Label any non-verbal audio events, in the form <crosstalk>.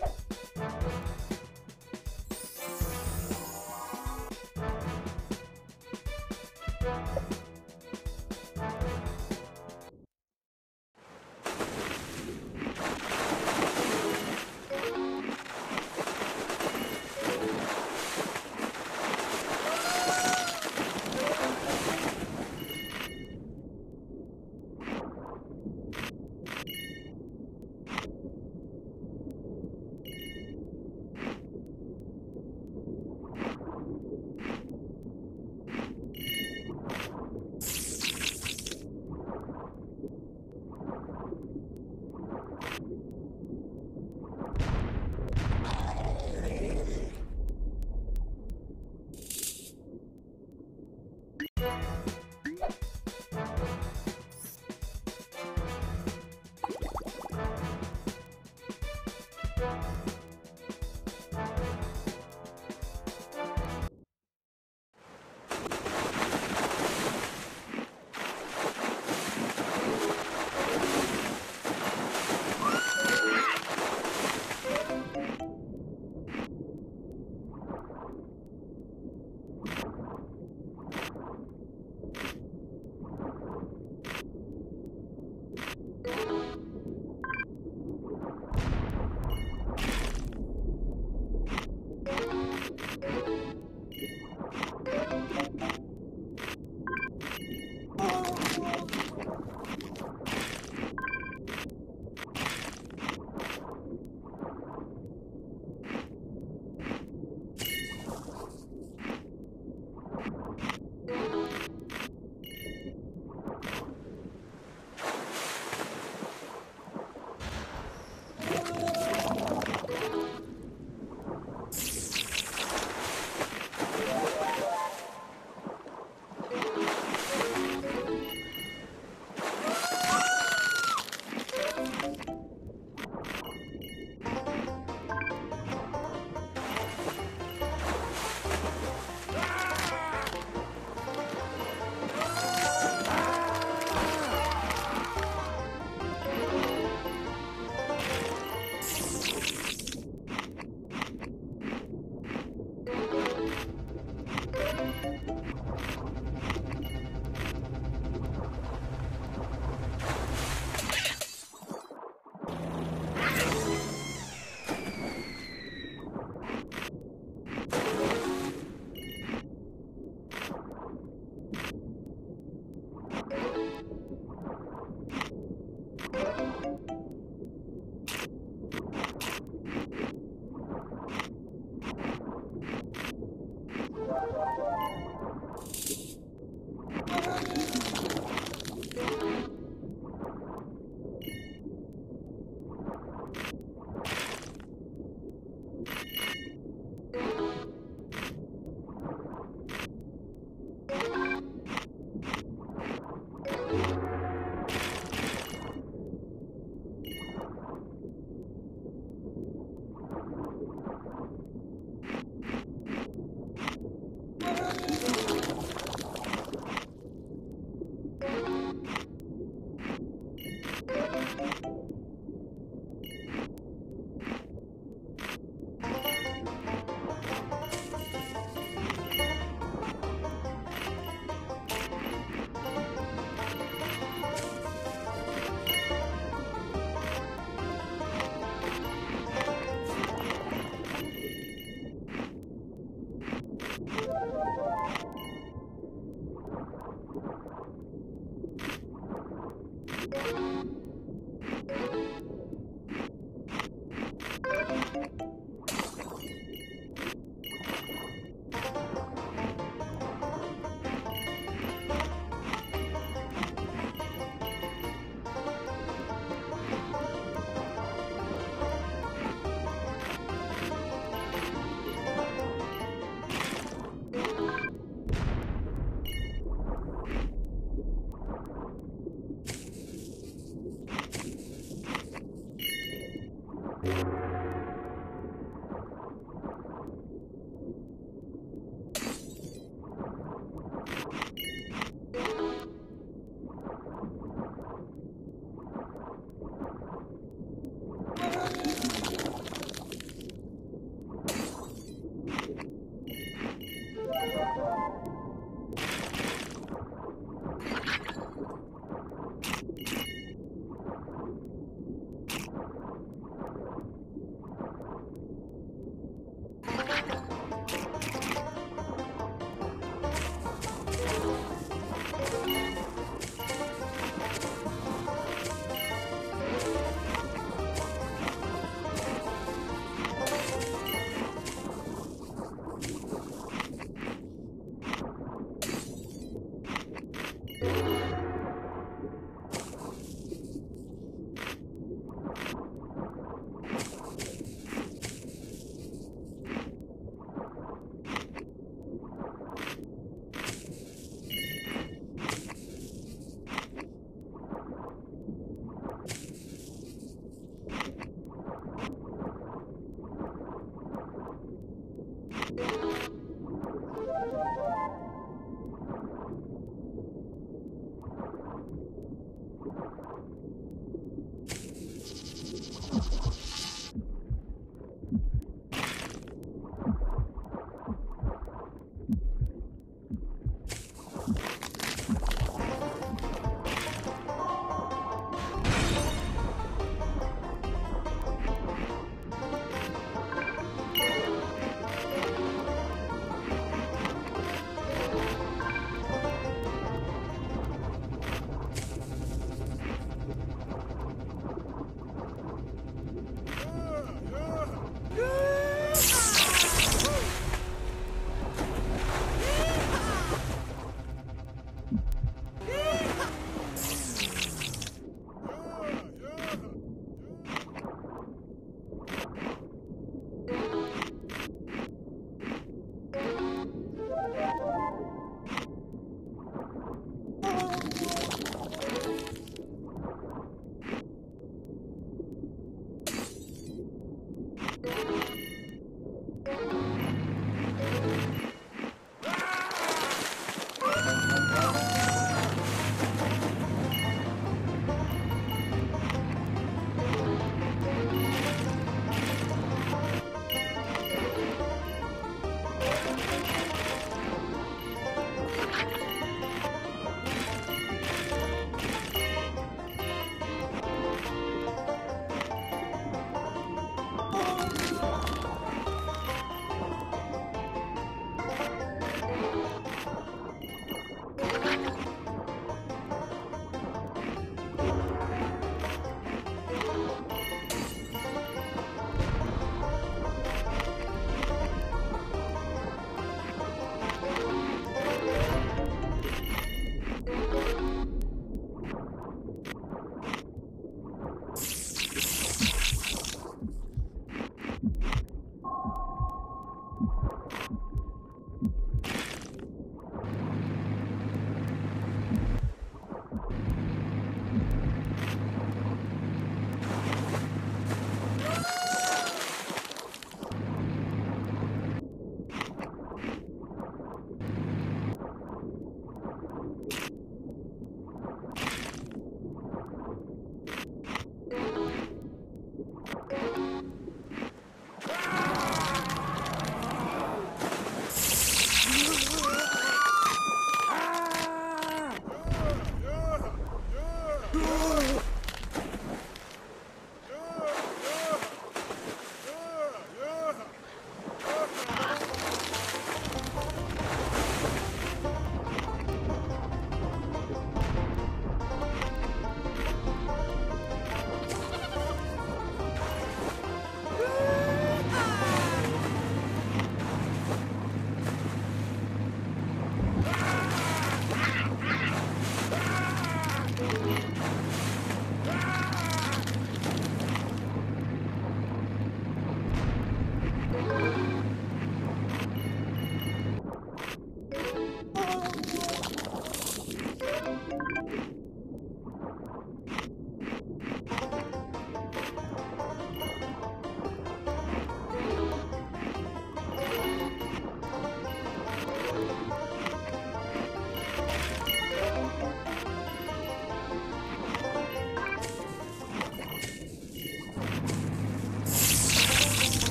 Bye. <laughs>